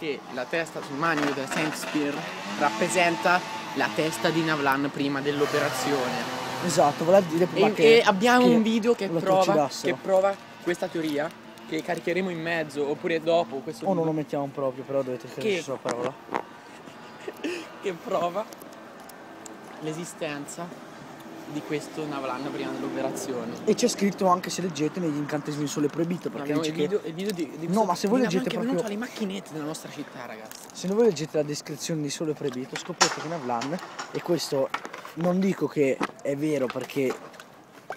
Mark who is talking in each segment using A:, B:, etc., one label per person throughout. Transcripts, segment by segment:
A: che la testa sul manio del Saint Spear rappresenta la testa di Navlan prima dell'operazione.
B: Esatto, voleva dire prima
A: E,
B: che...
A: e abbiamo
B: che
A: un video che prova, che prova questa teoria, che caricheremo in mezzo oppure dopo questo
B: O non lo mettiamo proprio, però dovete credere
A: Che-
B: sulla parola.
A: che prova l'esistenza di questo Navlan prima dell'operazione.
B: E c'è scritto anche, se leggete, negli incantesimi sole proibito, perché
A: Abbiamo
B: dice
A: il
B: che
A: video, video di, di
B: No, ma se voi leggete proprio-
A: venuto alle macchinette della nostra città, ragazzi.
B: se voi leggete la descrizione di Sole Proibito scoprite che Navlan, e questo non dico che è vero perché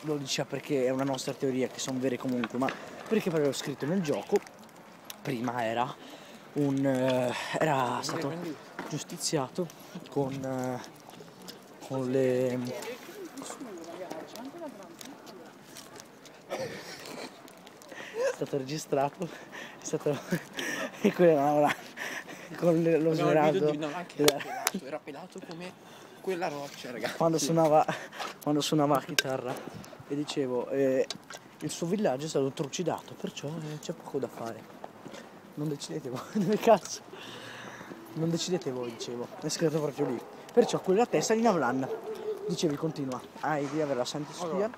B: lo diceva perché è una nostra teoria che sono vere comunque, ma perché proprio ho scritto nel gioco, prima era un... eh, era stato giustiziato con, eh, con le... È stato registrato, è stato... e quello era con lo smeraldo.
A: di
B: della-
A: era pelato, era pelato come quella roccia, ragazzi.
B: quando suonava, quando suonava la chitarra. E dicevo eh, il suo villaggio è stato trucidato perciò eh, c'è poco da fare. Non decidete voi dove cazzo non decidete voi dicevo. È scritto proprio lì. Perciò quella testa di Navlan dicevi continua. Hai di avere la Saint Spear
A: Allora.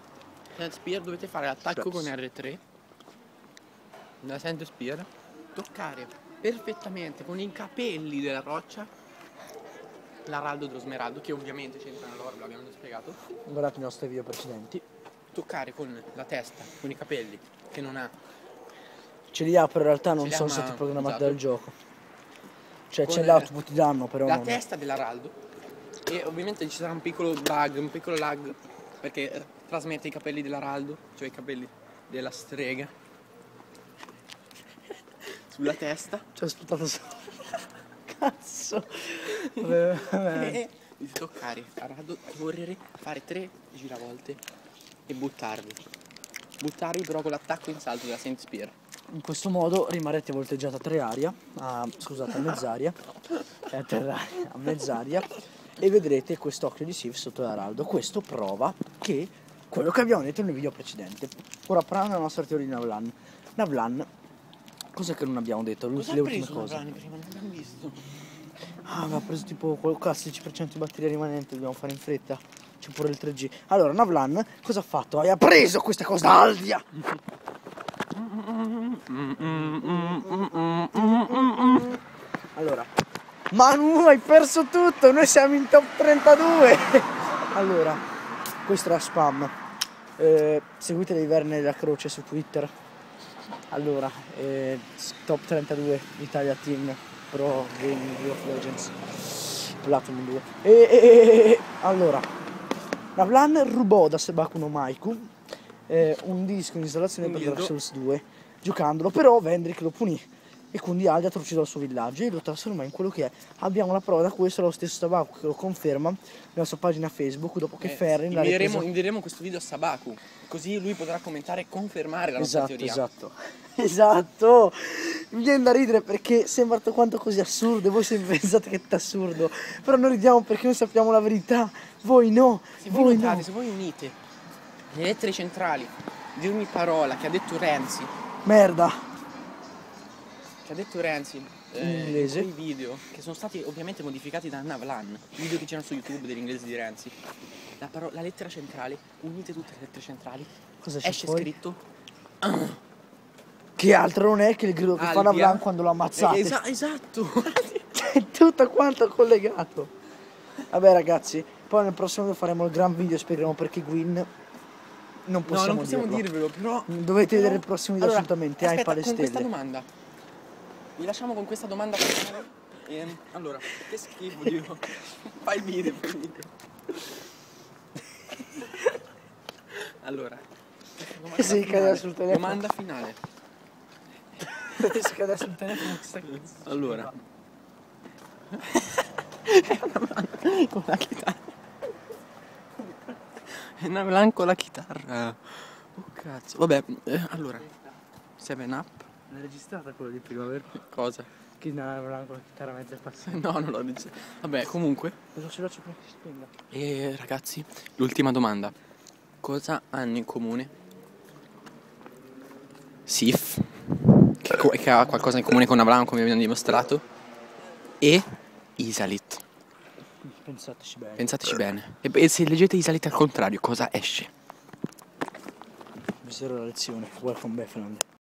A: Saint Spear dovete fare l'attacco con R3 da Saint Spear toccare perfettamente con i capelli della roccia l'araldo dello smeraldo che ovviamente c'entra nell'oro l'abbiamo già spiegato.
B: Guardate i nostri video precedenti.
A: Toccare con la testa con i capelli che non ha
B: ce li ha però in realtà non sono stati programmati
A: esatto.
B: dal gioco. Cioè c'è l'output danno però
A: la
B: non-
A: testa dell'araldo e ovviamente ci sarà un piccolo bug, un piccolo lag perché eh, trasmette i capelli dell'araldo, cioè i capelli della strega. Sulla testa.
B: Ci ho sputato solo. Cazzo. Vabbè, vabbè.
A: e di toccare. Araldo, correre, fare tre giravolte e buttarvi. Buttarvi però con l'attacco in salto della Saint Spear.
B: In questo modo rimarrete volteggiata a tre aria, a, scusate, a mezz'aria, eh, a, terraria, a mezz'aria e vedrete quest'occhio di Sif sotto l'Araldo. Questo prova che quello che abbiamo detto nel video precedente. Ora parliamo della nostra teoria di Navlan. Navlan, cosa che non abbiamo detto? Le
A: Cosa ha
B: ultime cose.
A: Prima? Non l'abbiamo visto.
B: Ah, aveva preso tipo quel cazzo 10% di batteria rimanente, dobbiamo fare in fretta. C'è pure il 3G. Allora, Navlan cosa ha fatto? Ha preso questa cosa da Aldia! Allora, Manu, hai perso tutto, noi siamo in top 32! allora, questo era spam. Eh, seguite le Verne della Croce su Twitter. Allora, eh, top 32 Italia Team Pro Gaming League of Legends Platinum 2 e, e- e- allora Navlan rubò da Sebaku no Maiku eh, un disco in installazione per. Dark Souls 2 giocandolo però Vendrick lo punì e quindi Aldia trucidò il suo villaggio e lo trasformò in quello che è abbiamo la prova da questo lo stesso Sebaku che lo conferma nella sua pagina Facebook dopo che
A: Eh,
B: Ferrin l'ha ripreso
A: invieremo questo video a Sabaku, così lui potrà commentare e confermare la nostra
B: Esatto,
A: teoria.
B: esatto. Esatto. Mi viene da ridere perché sembra tutto quanto così assurdo e voi sempre pensate che è assurdo. Però noi ridiamo perché noi sappiamo la verità. Voi no.
A: Se voi
B: voi
A: notate,
B: no.
A: se voi unite le lettere centrali di ogni parola che ha detto Renzi,
B: Merda.
A: Che ha detto Renzi eh,
B: In inglese.
A: quei video che sono stati ovviamente modificati da Navlan, i video che c'erano su YouTube dell'inglese di Renzi. La, la lettera centrale, unite tutte le lettere centrali,
B: Cosa c'è
A: esce
B: poi?
A: scritto
B: Che altro non è che il grido che fa
A: Albia.
B: Navlan quando lo ammazzate.
A: Eh, esa- esatto.
B: È tutto quanto collegato. Vabbè ragazzi, poi nel prossimo video faremo il gran video e spiegheremo perché Gwyn non
A: no,
B: possiamo,
A: non possiamo
B: dirlo.
A: dirvelo, però
B: Dovete
A: però-
B: vedere il prossimo video assolutamente, hai
A: aspetta,
B: pale
A: con questa domanda. Vi lasciamo con questa domanda finale. Ehm, allora, che schifo, Dio. Fai il video, fai il video. allora, domanda
B: cadeva
A: finale.
B: sul telefono.
A: Domanda finale.
B: Si cade sul telefono questa
A: Allora. con la chitarra. È una Blanc con la chitarra. Oh cazzo. Vabbè, eh, allora. 7 up.
B: L'hai registrata quello di prima, vero?
A: Cosa?
B: Che non aveva con la chitarra mezza passata.
A: No, non l'ho detto. Vabbè, comunque.
B: Veloce veloce prima che si spenga.
A: E ragazzi, l'ultima domanda. Cosa hanno in comune Sif, che, co- che ha qualcosa in comune con Abramo, come abbiamo dimostrato, e Isalit.
B: Pensateci bene.
A: Pensateci bene. E, e se leggete Isalit al contrario, cosa esce?
B: Questa era la lezione. Welcome back, Fernando.